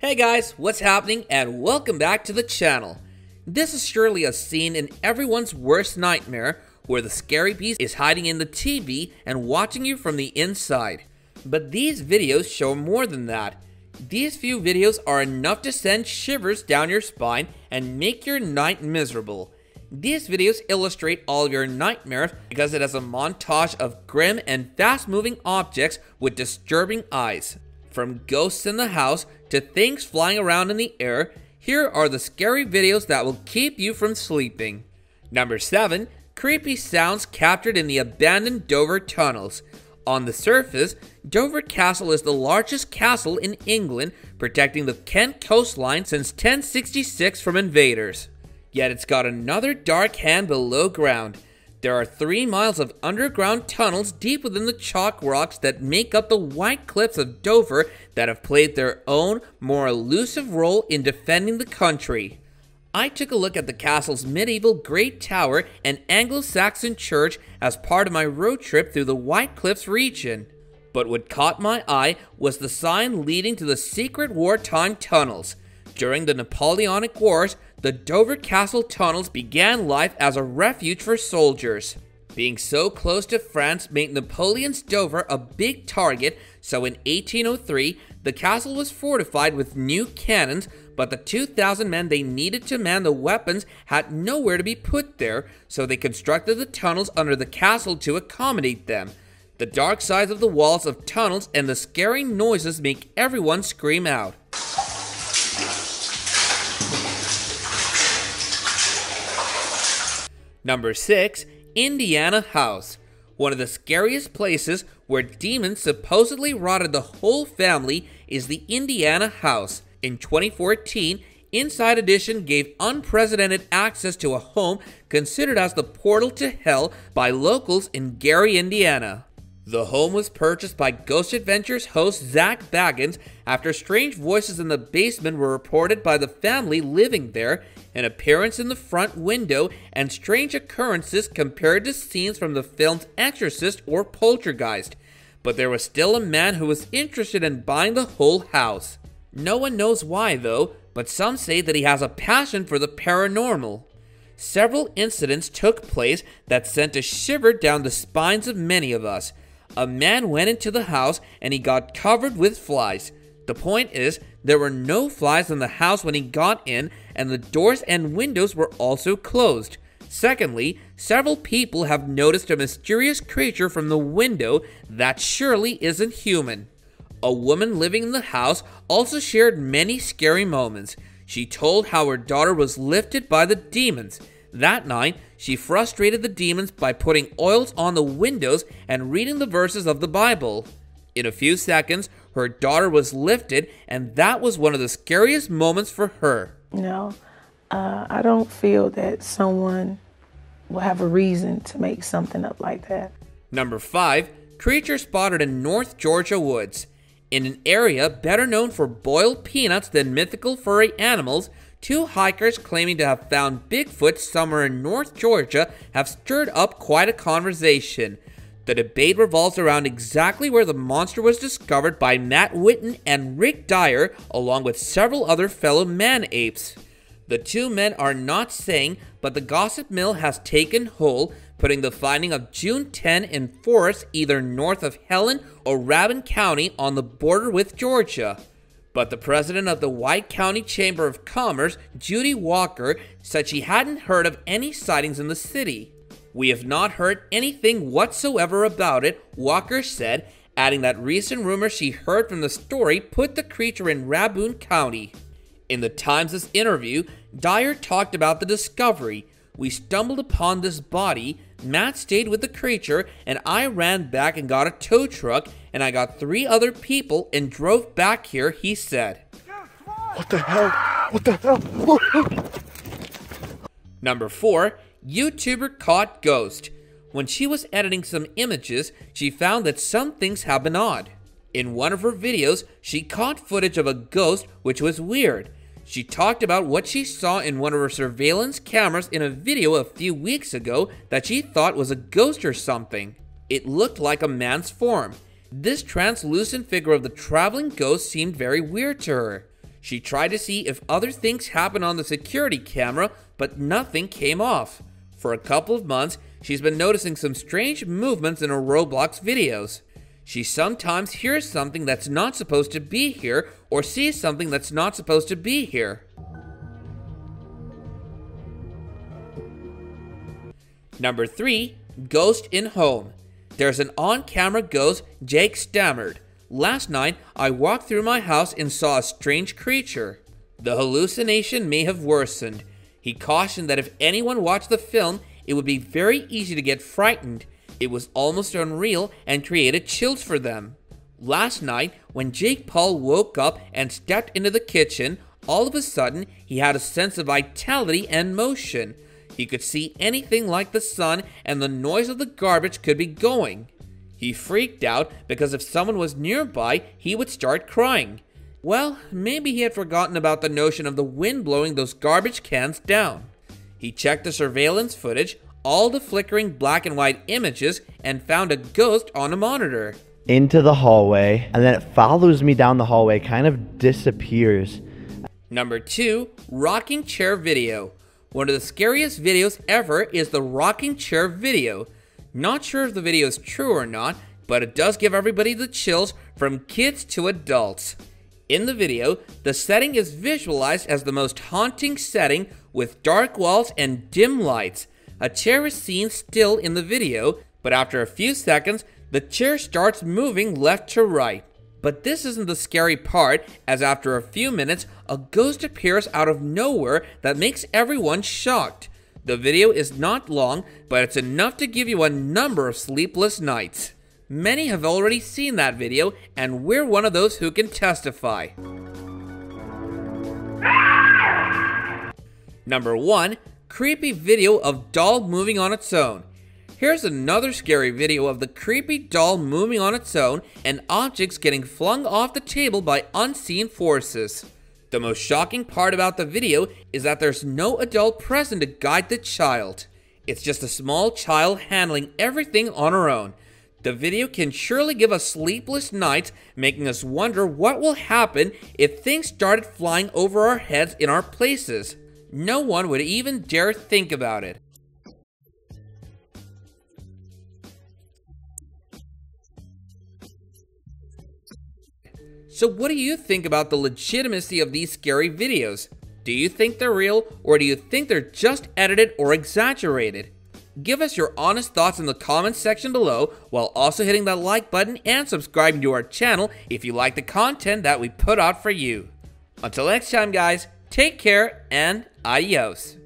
Hey guys, what's happening and welcome back to the channel. This is surely a scene in everyone's worst nightmare where the scary beast is hiding in the TV and watching you from the inside. But these videos show more than that. These few videos are enough to send shivers down your spine and make your night miserable. These videos illustrate all of your nightmares because it has a montage of grim and fast moving objects with disturbing eyes. From ghosts in the house to things flying around in the air, here are the scary videos that will keep you from sleeping. Number 7. Creepy sounds captured in the abandoned Dover tunnels. On the surface, Dover Castle is the largest castle in England, protecting the Kent coastline since 1066 from invaders. Yet it's got another dark hand below ground. There are three miles of underground tunnels deep within the chalk rocks that make up the white cliffs of Dover that have played their own, more elusive role in defending the country. I took a look at the castle's medieval Great Tower and Anglo Saxon church as part of my road trip through the White Cliffs region. But what caught my eye was the sign leading to the secret wartime tunnels. During the Napoleonic Wars, the Dover Castle tunnels began life as a refuge for soldiers. Being so close to France made Napoleon's Dover a big target, so in 1803, the castle was fortified with new cannons, but the 2,000 men they needed to man the weapons had nowhere to be put there, so they constructed the tunnels under the castle to accommodate them. The dark sides of the walls of tunnels and the scary noises make everyone scream out. Number 6. Indiana House. One of the scariest places where demons supposedly rotted the whole family is the Indiana House. In 2014, Inside Edition gave unprecedented access to a home considered as the portal to hell by locals in Gary, Indiana. The home was purchased by Ghost Adventures host Zak Bagans after strange voices in the basement were reported by the family living there, an appearance in the front window, and strange occurrences compared to scenes from the films Exorcist or Poltergeist. But there was still a man who was interested in buying the whole house. No one knows why, though, but some say that he has a passion for the paranormal. Several incidents took place that sent a shiver down the spines of many of us. A man went into the house and he got covered with flies. The point is, there were no flies in the house when he got in, and the doors and windows were also closed. Secondly, several people have noticed a mysterious creature from the window that surely isn't human. A woman living in the house also shared many scary moments. She told how her daughter was lifted by the demons. That night, she frustrated the demons by putting oils on the windows and reading the verses of the Bible. In a few seconds, her daughter was lifted, and that was one of the scariest moments for her. No, uh, I don't feel that someone will have a reason to make something up like that. Number 5. Creature spotted in North Georgia woods. In an area better known for boiled peanuts than mythical furry animals, two hikers claiming to have found Bigfoot somewhere in North Georgia have stirred up quite a conversation. The debate revolves around exactly where the monster was discovered by Matt Whitton and Rick Dyer, along with several other fellow man apes. The two men are not saying, but the gossip mill has taken hold, putting the finding of June 10 in forests either north of Helen or Rabun County on the border with Georgia. But the president of the White County Chamber of Commerce, Judy Walker, said she hadn't heard of any sightings in the city. We have not heard anything whatsoever about it, Walker said, adding that recent rumors she heard from the story put the creature in Rabun County. In the Times' interview, Dyer talked about the discovery. We stumbled upon this body, Matt stayed with the creature, and I ran back and got a tow truck, and I got three other people and drove back here, he said. What the hell? What the hell? Number 4. YouTuber caught ghost. When she was editing some images, she found that some things have been odd. In one of her videos, she caught footage of a ghost, which was weird. She talked about what she saw in one of her surveillance cameras in a video a few weeks ago that she thought was a ghost or something. It looked like a man's form. This translucent figure of the traveling ghost seemed very weird to her. She tried to see if other things happened on the security camera, but nothing came off. For a couple of months, she's been noticing some strange movements in her Roblox videos. She sometimes hears something that's not supposed to be here or sees something that's not supposed to be here. Number 3. Ghost in Home. There's an on camera ghost, Jake stammered. Last night, I walked through my house and saw a strange creature. The hallucination may have worsened. He cautioned that if anyone watched the film, it would be very easy to get frightened. It was almost unreal and created chills for them. Last night, when Jake Paul woke up and stepped into the kitchen, all of a sudden he had a sense of vitality and motion. He could see anything like the sun, and the noise of the garbage could be going. He freaked out because if someone was nearby, he would start crying. Well, maybe he had forgotten about the notion of the wind blowing those garbage cans down. He checked the surveillance footage, all the flickering black and white images, and found a ghost on a monitor. Into the hallway, and then it follows me down the hallway, kind of disappears. Number 2, Rocking Chair Video. One of the scariest videos ever is the rocking chair video. Not sure if the video is true or not, but it does give everybody the chills from kids to adults. In the video, the setting is visualized as the most haunting setting with dark walls and dim lights. A chair is seen still in the video, but after a few seconds, the chair starts moving left to right. But this isn't the scary part, as after a few minutes, a ghost appears out of nowhere that makes everyone shocked. The video is not long, but it's enough to give you a number of sleepless nights. Many have already seen that video, and we're one of those who can testify. Number 1 Creepy video of doll moving on its own. Here's another scary video of the creepy doll moving on its own and objects getting flung off the table by unseen forces. The most shocking part about the video is that there's no adult present to guide the child. It's just a small child handling everything on her own. The video can surely give us sleepless nights, making us wonder what will happen if things started flying over our heads in our places. No one would even dare think about it. So, what do you think about the legitimacy of these scary videos? Do you think they're real, or do you think they're just edited or exaggerated? Give us your honest thoughts in the comments section below, while also hitting that like button and subscribing to our channel if you like the content that we put out for you. Until next time, guys, take care and adios.